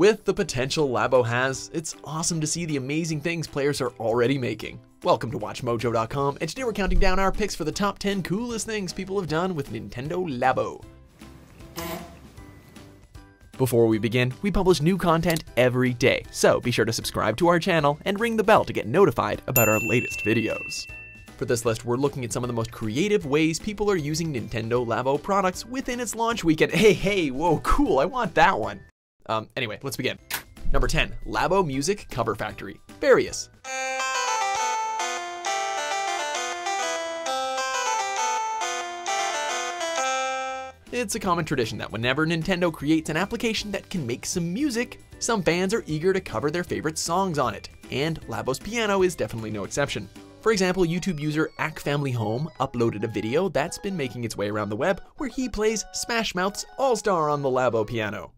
With the potential Labo has, it's awesome to see the amazing things players are already making. Welcome to WatchMojo.com, and today we're counting down our picks for the top 10 coolest things people have done with Nintendo Labo. Before we begin, we publish new content every day, so be sure to subscribe to our channel and ring the bell to get notified about our latest videos. For this list, we're looking at some of the most creative ways people are using Nintendo Labo products within its launch weekend. Hey, hey, whoa, cool, I want that one. Um, anyway, let's begin. Number 10, Labo Music Cover Factory. Various. It's a common tradition that whenever Nintendo creates an application that can make some music, some fans are eager to cover their favorite songs on it, and Labo's Piano is definitely no exception. For example, YouTube user Ack Family Home uploaded a video that's been making its way around the web where he plays Smash Mouth's All Star on the Labo piano.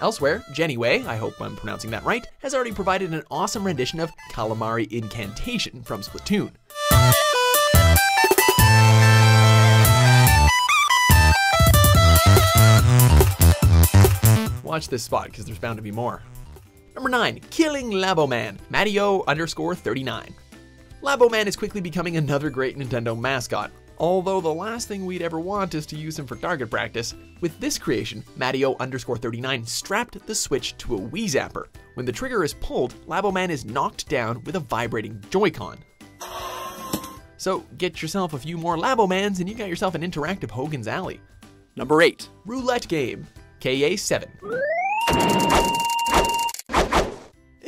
Elsewhere, Jenny Way, I hope I'm pronouncing that right, has already provided an awesome rendition of Calamari Inkantation from Splatoon. Watch this spot, because there's bound to be more. Number 9, Killing Laboman, Mattio underscore 39. Laboman is quickly becoming another great Nintendo mascot, Although the last thing we'd ever want is to use him for target practice, with this creation, Mattio underscore 39 strapped the Switch to a Wii Zapper. When the trigger is pulled, Laboman is knocked down with a vibrating Joy-Con. So get yourself a few more Labomans and you got yourself an interactive Hogan's Alley. Number 8. Roulette Game, KA7.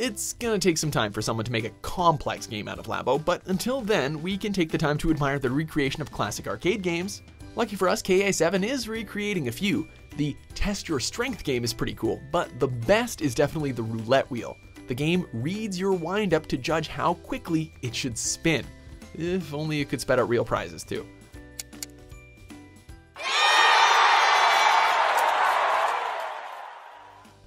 It's gonna take some time for someone to make a complex game out of Labo, but until then, we can take the time to admire the recreation of classic arcade games. Lucky for us, KA7 is recreating a few. The Test Your Strength game is pretty cool, but the best is definitely the roulette wheel. The game reads your windup to judge how quickly it should spin. If only it could spit out real prizes too.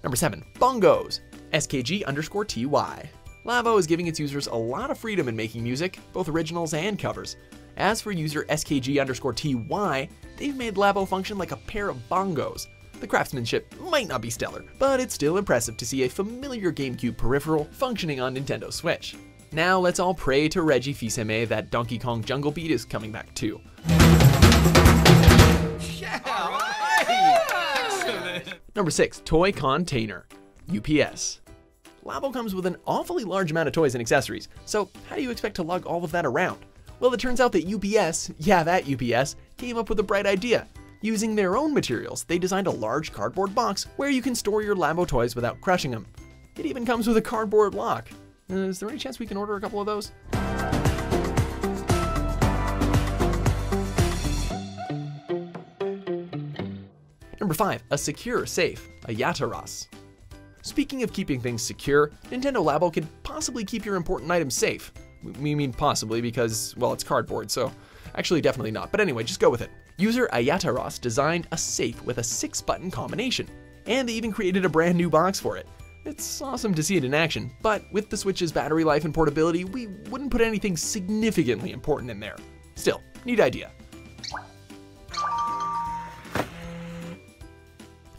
Number 7. Bongos. SKG underscore TY. Labo is giving its users a lot of freedom in making music, both originals and covers. As for user SKG underscore TY, they've made Labo function like a pair of bongos. The craftsmanship might not be stellar, but it's still impressive to see a familiar GameCube peripheral functioning on Nintendo Switch. Now let's all pray to Reggie Fils-Aimé that Donkey Kong Jungle Beat is coming back too. Yeah, right. Number 6. Toy Container UPS. Labo comes with an awfully large amount of toys and accessories, so how do you expect to lug all of that around? Well, it turns out that UPS, yeah, that UPS, came up with a bright idea. Using their own materials, they designed a large cardboard box where you can store your Labo toys without crushing them. It even comes with a cardboard lock. Uh, is there any chance we can order a couple of those? Number 5. A secure safe, a Yataras. Speaking of keeping things secure, Nintendo Labo can possibly keep your important items safe. We mean possibly because, well, it's cardboard, so actually definitely not. But anyway, just go with it. User Ayataros designed a safe with a six button combination, and they even created a brand new box for it. It's awesome to see it in action, but with the Switch's battery life and portability, we wouldn't put anything significantly important in there. Still, neat idea.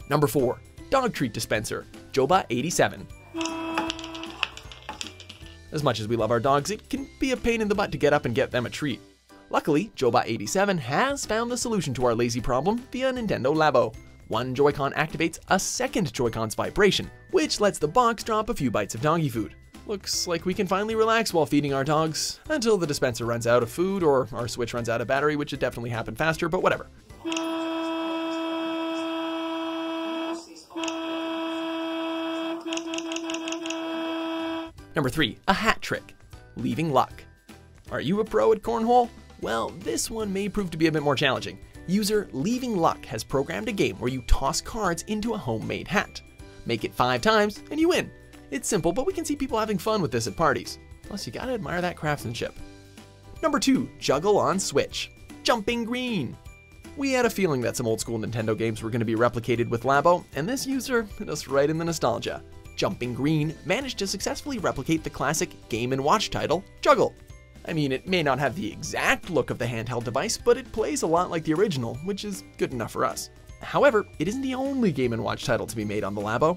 Number 4. Dog Treat Dispenser Joba87. As much as we love our dogs, it can be a pain in the butt to get up and get them a treat. Luckily, Joba87 has found the solution to our lazy problem via Nintendo Labo. One Joy-Con activates a second Joy-Con's vibration, which lets the box drop a few bites of doggy food. Looks like we can finally relax while feeding our dogs, until the dispenser runs out of food or our Switch runs out of battery, which would definitely happen faster, but whatever. Number 3. A hat trick. Leaving luck. Are you a pro at cornhole? Well, this one may prove to be a bit more challenging. User Leaving Luck has programmed a game where you toss cards into a homemade hat. Make it five times and you win. It's simple, but we can see people having fun with this at parties. Plus, you gotta admire that craftsmanship. Number 2. Juggle on Switch. Jumping Green. We had a feeling that some old school Nintendo games were going to be replicated with Labo, and this user hit us right in the nostalgia. Jumping Green managed to successfully replicate the classic Game & Watch title, Juggle. I mean, it may not have the exact look of the handheld device, but it plays a lot like the original, which is good enough for us. However, it isn't the only Game & Watch title to be made on the Labo.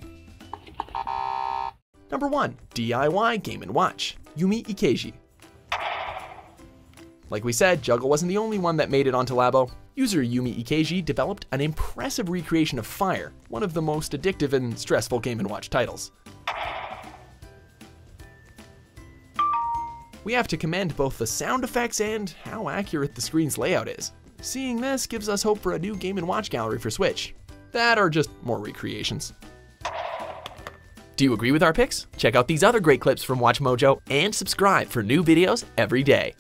Number 1. DIY Game & Watch Yumi Ikeji Like we said, Juggle wasn't the only one that made it onto Labo. User Yumi Ikeji developed an impressive recreation of Fire, one of the most addictive and stressful Game & Watch titles. We have to commend both the sound effects and how accurate the screen's layout is. Seeing this gives us hope for a new Game & Watch gallery for Switch. That are just more recreations. Do you agree with our picks? Check out these other great clips from WatchMojo and subscribe for new videos every day.